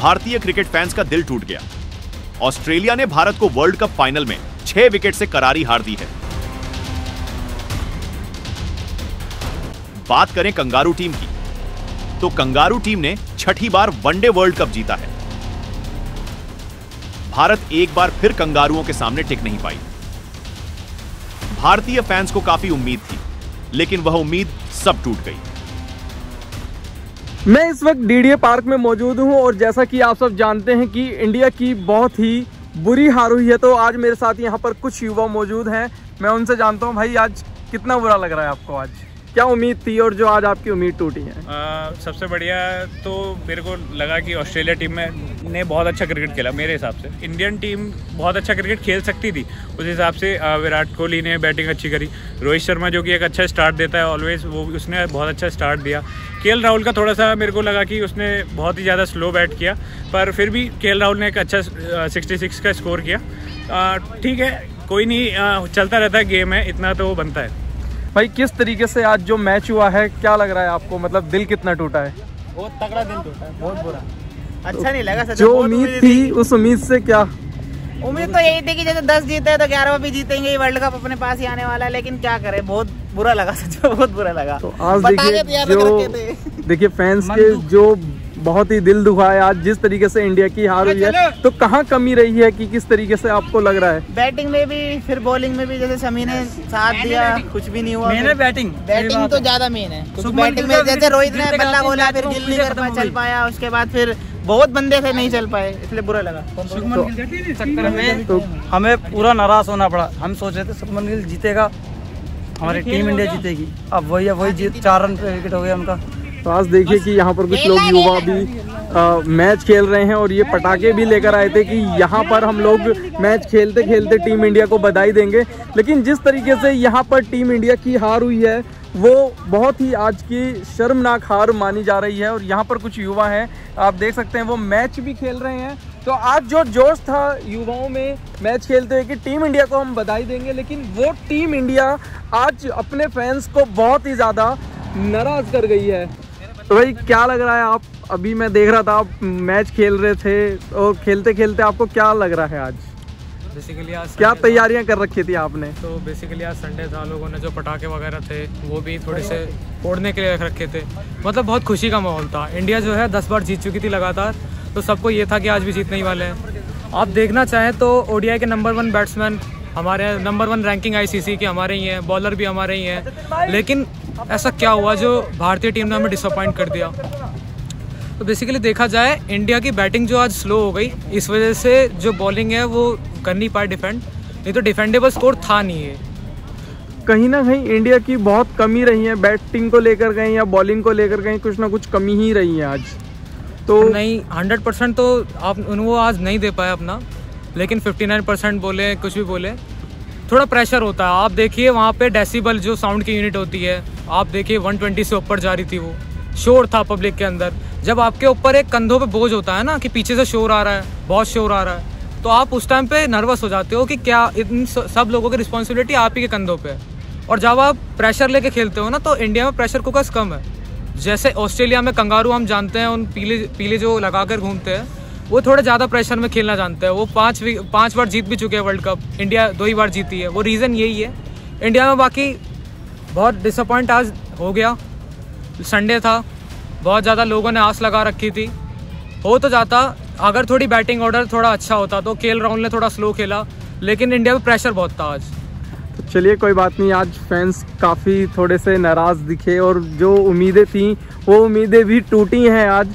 भारतीय cricket fans का दिल टूट गया। ऑस्ट्रेलिया ने भारत को वर्ल्ड कप फाइनल में छह विकेट से करारी हार दी है। बात करें कंगारू टीम की तो कंगारू टीम ने छठी बार वनडे वर्ल्ड कप जीता है। भारत एक बार फिर कंगारुओं के सामने टिक नहीं पाई। भारतीय फैंस को काफ़ी उम्मीद थी, लेकिन वह उम्मीद सब टूट गई। मैं इस वक्त डीडीए पार्क में मौजूद हूँ और जैसा कि आप सब जानते हैं कि इंडिया की बहुत ही बुरी हार हुई है तो आज मेरे साथ यहाँ पर कुछ युवा मौजूद हैं। मैं उनसे जानता हूँ भाई आज कितना बुरा लग रहा है आपको आज? क्या उम्मीद थी और जो आज आपकी उम्मीद टूटी है? आ, सबसे बढ़िया तो मेरे को लगा कि ऑस्ट्रेलिया टीम में ने बहुत अच्छा क्रिकेट खेला मेरे हिसाब से। इंडियन टीम बहुत अच्छा क्रिकेट खेल सकती थी। उस हिसाब से विराट कोहली ने बैटिंग अच्छी करी। रोहित शर्मा जो कि एक अच्छा स्टार्ट देता है ऑलवेज वो उसने बहुत अच्छा स्टार्ट दिया। के राहुल का थोड़ा सा मेरे को लगा कि उसने बहुत ही ज़्यादा स्लो बैट किया पर फिर भी के राहुल ने एक अच्छा सिक्सटी सिक्स का स्कोर किया। ठीक है कोई नहीं चलता रहता है गेम है इतना तो वो बनता है। भाई किस तरीके से आज जो मैच हुआ है क्या लग रहा है आपको? मतलब दिल कितना टूटा है? बहुत तगड़ा दिल टूटा है बहुत बुरा। अच्छा नहीं लगा जो उम्मीद थी उस उम्मीद से क्या? उम्मीद तो यही थी कि जैसे दस जीते तो ग्यारह भी जीतेंगे वर्ल्ड कप अपने पास ही आने वाला है लेकिन क्या करे? बहुत बुरा लगा सच बहुत बुरा लगा। तो आज देखिए जो देखिए फैंस के जो बहुत ही दिल दुखा है आज जिस तरीके से इंडिया की हार हुई है तो कहाँ कमी रही है कि किस तरीके से आपको लग रहा है? बैटिंग में भी फिर बॉलिंग में भी जैसे शमी ने साथ दिया कुछ भी नहीं हुआ मेन बैटिंग बैटिंग तो ज़्यादा मेन है। बैटिंग में जैसे रोहित ने बल्ला बोला फिर गिल नहीं कर चल पाया उसके बाद फिर बहुत बंदे थे नहीं चल पाए इसलिए बुरा लगा। तो, चक्कर में तो हमें पूरा नाराज़ होना पड़ा। हम सोच रहे थे सुखमन गिल जीतेगा हमारी टीम इंडिया जीतेगी। अब वही वही जीत चार रन पे विकेट हो गया उनका। तो आज देखिए कि यहाँ पर कुछ लोग युवा भी मैच खेल रहे हैं और ये पटाखे भी लेकर आए थे कि यहाँ पर हम लोग मैच खेलते खेलते टीम इंडिया को बधाई देंगे। लेकिन जिस तरीके से यहाँ पर टीम इंडिया की हार हुई है, वो बहुत ही आज की शर्मनाक हार मानी जा रही है और यहाँ पर कुछ युवा हैं। आप देख सकते हैं, वो मैच भी खेल रहे हैं। तो आज जो जोश था युवाओं में मैच खेलते हुए कि टीम इंडिया को हम बधाई देंगे, लेकिन वो टीम इंडिया आज अपने फैंस को बहुत ही ज़्यादा नाराज़ कर गई है। तो भाई, क्या लग रहा है आप? अभी मैं देख रहा था आप मैच खेल रहे थे और खेलते खेलते आपको क्या लग रहा है आज? बेसिकली आज क्या तैयारियाँ कर रखी थी आपने? तो बेसिकली आज संडे था लोगों ने जो पटाखे वगैरह थे वो भी थोड़े से फोड़ने के लिए रख रखे थे। मतलब बहुत खुशी का माहौल था। इंडिया जो है दस बार जीत चुकी थी लगातार। तो सबको ये था कि आज भी जीतने ही वाले हैं। आप देखना चाहें तो ओडीआई के नंबर वन बैट्समैन हमारे नंबर वन रैंकिंग आईसीसी के हमारे ही हैं बॉलर भी हमारे ही हैं। लेकिन ऐसा क्या हुआ जो भारतीय टीम ने हमें डिसअपॉइंट कर दिया? तो बेसिकली देखा जाए इंडिया की बैटिंग जो आज स्लो हो गई इस वजह से जो बॉलिंग है वो कर नहीं पाए डिफेंड नहीं तो डिफेंडेबल स्कोर था नहीं है कहीं ना कहीं इंडिया की बहुत कमी रही है बैटिंग को लेकर गए या बॉलिंग को लेकर गए कुछ ना कुछ कमी ही रही है आज। तो नहीं हंड्रेड परसेंट तो आप वो आज नहीं दे पाए अपना लेकिन फिफ्टी नाइन परसेंट बोले कुछ भी बोले थोड़ा प्रेशर होता है। आप देखिए वहाँ पे डेसिबल जो साउंड की यूनिट होती है आप देखिए 120 से ऊपर जा रही थी वो। शोर था पब्लिक के अंदर। जब आपके ऊपर एक कंधों पे बोझ होता है ना कि पीछे से शोर आ रहा है, बहुत शोर आ रहा है तो आप उस टाइम पे नर्वस हो जाते हो कि क्या इन सब लोगों की रिस्पॉन्सिबिलिटी आप ही के कंधों पे है। और जब आप प्रेशर लेके खेलते हो ना तो इंडिया में प्रेशर कुकर्स कम है। जैसे ऑस्ट्रेलिया में कंगारू हम जानते हैं, उन पीले पीले जो लगा कर घूमते हैं, वो थोड़े ज़्यादा प्रेशर में खेलना जानते हैं। वो पाँच पाँच बार जीत भी चुके हैं वर्ल्ड कप इंडिया दो ही बार जीती है। वो रीज़न यही है। इंडिया में बाकी बहुत डिसअपॉइंट आज हो गया। संडे था। बहुत ज़्यादा लोगों ने आस लगा रखी थी। हो तो जाता, अगर थोड़ी बैटिंग ऑर्डर थोड़ा अच्छा होता तो केल राहुल ने थोड़ा स्लो खेला, लेकिन इंडिया में प्रेशर बहुत था आज। तो चलिए, कोई बात नहीं, आज फैंस काफ़ी थोड़े से नाराज़ दिखे और जो उम्मीदें थी, वो उम्मीदें भी टूटी हैं आज।